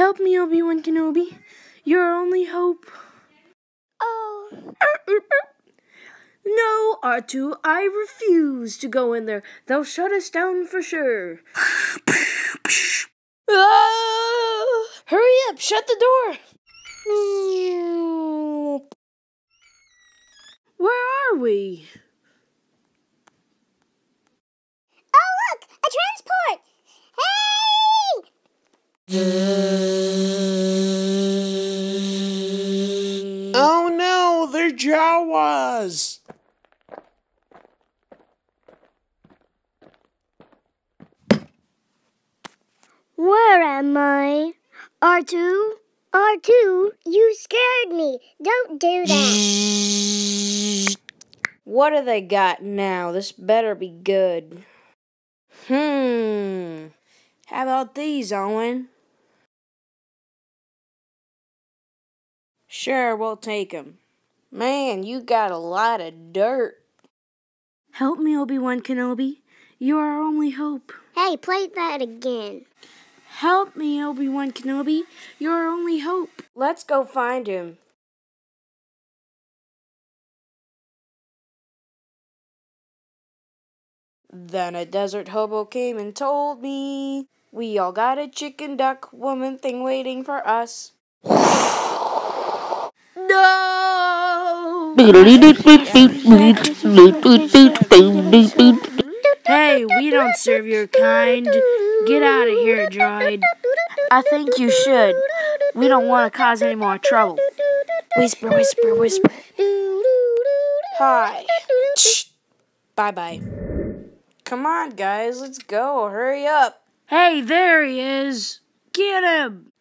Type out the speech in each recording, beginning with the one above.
Help me, Obi-Wan Kenobi. You're our only hope. Oh. No, R2, I refuse to go in there. They'll shut us down for sure. Ah! Hurry up, shut the door. Where are we? Oh, look! A transport! Hey! Jawas! Where am I? R2? R2, you scared me. Don't do that. What do they got now? This better be good. Hmm. How about these, Owen? Sure, we'll take 'em. Man, you got a lot of dirt. Help me, Obi-Wan Kenobi. You're our only hope. Hey, play that again. Help me, Obi-Wan Kenobi. You're our only hope. Let's go find him. Then a desert hobo came and told me we all got a chicken duck woman thing waiting for us. No! Hey, we don't serve your kind. Get out of here, droid. I think you should. We don't want to cause any more trouble. Whisper, whisper, whisper. Hi. Bye bye. Come on, guys, let's go. Hurry up. Hey, there he is. Get him.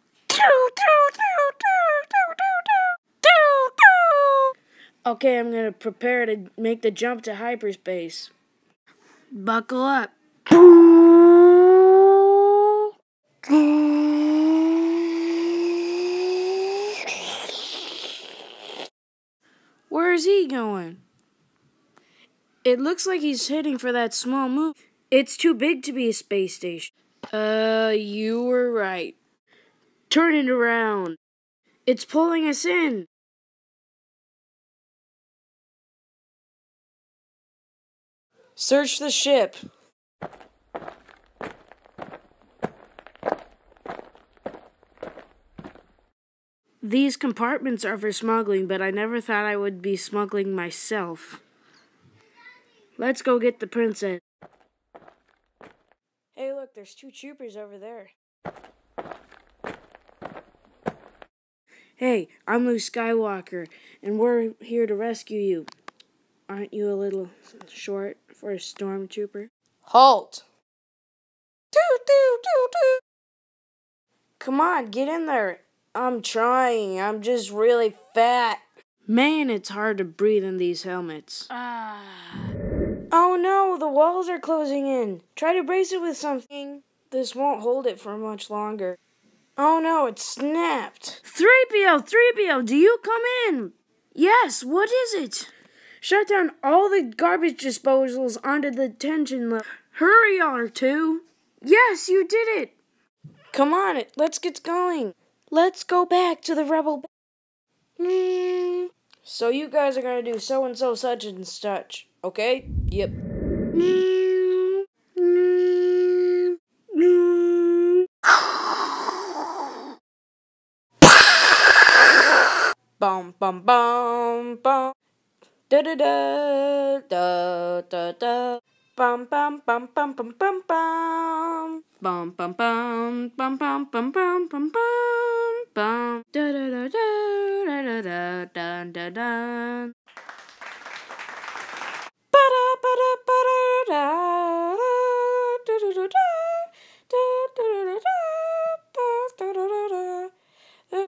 Okay, I'm gonna prepare to make the jump to hyperspace. Buckle up. Where's he going? It looks like he's heading for that small moon. It's too big to be a space station. Uh, you were right. Turn it around. It's pulling us in. Search the ship. These compartments are for smuggling, but I never thought I would be smuggling myself. Let's go get the princess. Hey, look, there's two troopers over there. Hey, I'm Luke Skywalker, and we're here to rescue you. Aren't you a little short for a stormtrooper? Halt! Toot, toot, toot, toot. Come on, get in there. I'm trying. I'm just really fat. Man, it's hard to breathe in these helmets. Ah. Oh no, the walls are closing in. Try to brace it with something. This won't hold it for much longer. Oh no, it snapped. 3PO, 3PO, do you come in? Yes, what is it? Shut down all the garbage disposals onto the tension level. Hurry, R2. Yes, you did it. Come on, let's get going. Let's go back to the rebel. Mm. So you guys are gonna do so and so such and such, okay? Yep. Bum bum bum bum. Da da da da da da. Bum bum bum bum bum bum bum. Bum bum bum bum bum bum bum bum bum bum. Da da da da da da da da da.